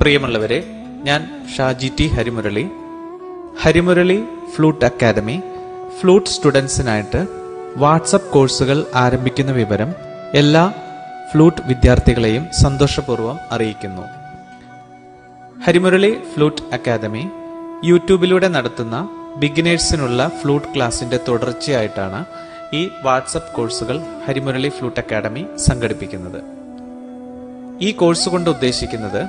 പ്രിയമുള്ളവരെ ഞാൻ Shaji T Harimurali. Harimurali flute academy flute സ്റ്റുഡൻസിനായിട്ട് WhatsApp കോഴ്സുകൾ ആരംഭിക്കുന്ന വിവരം എല്ലാ ഫ്ലൂട്ട് വിദ്യാർത്ഥികളെയും സന്തോഷപൂർവം അറിയിക്കുന്നു. ഹരിമുരളി ഫ്ലൂട്ട് അക്കാദമി യൂട്യൂബിലൂടെ നടത്തുന്ന ബിഗിനേഴ്സിനുള്ള ഫ്ലൂട്ട് ക്ലാസിന്റെ തുടർച്ചയായിട്ടാണ് ഈ വാട്സപ്പ് കോഴ്സുകൾ ഹരിമുരളി ഫ്ലൂട്ട് അക്കാദമി സംഘടിപ്പിക്കുന്നത്. ഈ കോഴ്സ് കൊണ്ട് ഉദ്ദേശിക്കുന്നത്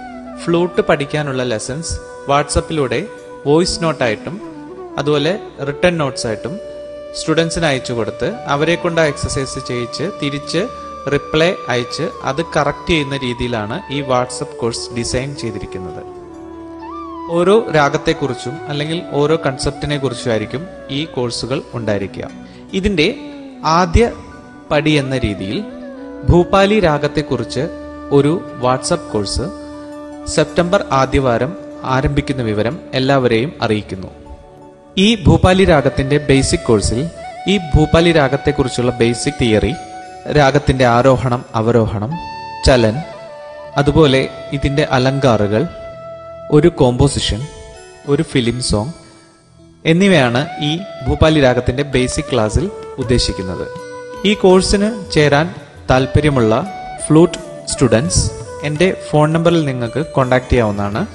ഫ്ലൂട്ട് പഠിക്കാനുള്ള ലെസൺസ് വാട്സപ്പിലൂടെ വോയിസ് നോട്ടായിട്ടും അതുപോലെ റിട്ടേൺ നോട്ട്സ് ആയിട്ടും സ്റ്റുഡൻസിന് അയച്ചു കൊടുത്ത് അവരെ കൊണ്ട് എക്സസൈസ് ചെയ്യിച്ച് തിരിച്ച് റിപ്ലൈ അയച്ച് അത് കറക്റ്റ് ചെയ്യുന്ന രീതിയിലാണ് ഈ വാട്സപ്പ് കോഴ്സ് ഡിസൈൻ ചെയ്തിരിക്കുന്നത്. ഓരോ രാഗത്തെക്കുറിച്ചും അല്ലെങ്കിൽ ഓരോ കൺസെപ്റ്റിനെ കുറിച്ചുമായിരിക്കും ഈ കോഴ്സുകൾ ഉണ്ടായിരിക്കുക. ഇതിന്റെ ആദ്യ പടി എന്ന രീതിയിൽ ഭൂപാലി രാഗത്തെക്കുറിച്ച് ഒരു വാട്സപ്പ് കോഴ്സ് സെപ്റ്റംബർ ആദ്യവാരം ആരംഭിക്കുന്ന വിവരം എല്ലാവരെയും അറിയിക്കുന്നു. ഈ ഭൂപാലി രാഗത്തിന്റെ ബേസിക് കോഴ്സിൽ ഈ ഭൂപാലി രാഗത്തെക്കുറിച്ചുള്ള ബേസിക് തിയറി രാഗത്തിന്റെ ആരോഹണം അവരോഹണം ചലൻ അതുപോലെ ഇതിന്റെ അലങ്കാറുകൾ ഒരു കോമ്പോസിഷൻ ഒരു ഫിലിം സോങ് എന്നിവയാണ് ഈ ഭൂപാലി രാഗത്തിന്റെ ബേസിക് ക്ലാസ്സിൽ ഉദ്ദേശിക്കുന്നത്. ഈ കോഴ്സിന് ചേരാൻ താല്പര്യമുള്ള ഫ്ലൂട്ട് സ്റ്റുഡൻസ് എന്റെ ഫോൺ നമ്പറിൽ നിങ്ങൾക്ക് കോൺടാക്ട് ചെയ്യാവുന്നതാണ്.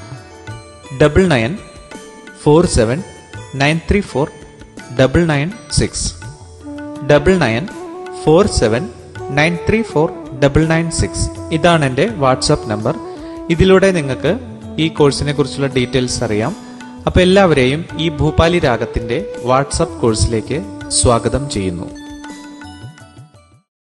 Double nine four seven nine three four double nine six double nine four seven nine three four double nine six ഇതാണ് എന്റെ വാട്സാപ്പ് നമ്പർ. ഇതിലൂടെ നിങ്ങൾക്ക് ഈ കോഴ്സിനെ കുറിച്ചുള്ള ഡീറ്റെയിൽസ് അറിയാം. അപ്പോൾ എല്ലാവരെയും ഈ ഭൂപാലി രാഗത്തിന്റെ വാട്സാപ്പ് കോഴ്സിലേക്ക് സ്വാഗതം ചെയ്യുന്നു.